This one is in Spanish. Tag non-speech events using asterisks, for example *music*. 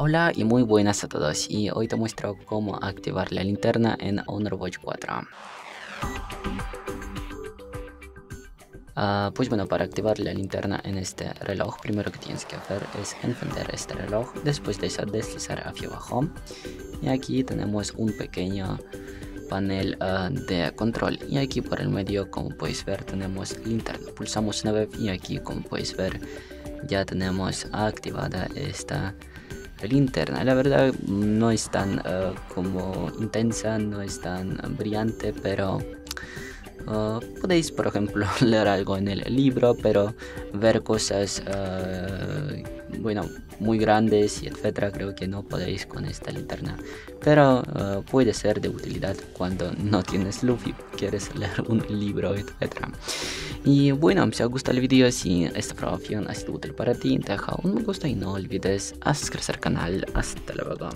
Hola y muy buenas a todos y hoy te muestro cómo activar la linterna en Honor Watch 4. Ah, pues bueno, para activar la linterna en este reloj, primero que tienes que hacer es encender este reloj, después de eso deslizar hacia abajo. Y aquí tenemos un pequeño panel ah, de control. Y aquí por el medio como puedes ver tenemos linterna, pulsamos una vez y aquí como puedes ver ya tenemos activada esta linterna. La verdad no es tan eh, como intensa, no es tan brillante, pero eh, podéis, por ejemplo, *laughs* leer algo en el libro, pero ver cosas, eh, bueno, muy grandes y etcétera, creo que no podéis con esta linterna. Pero puede ser de utilidad cuando no tienes luz y quieres leer un libro, etcétera. Y bueno, si os gusta el vídeo, si esta información ha sido útil para ti, deja un me gusta y no olvides suscribirte al canal. Hasta luego.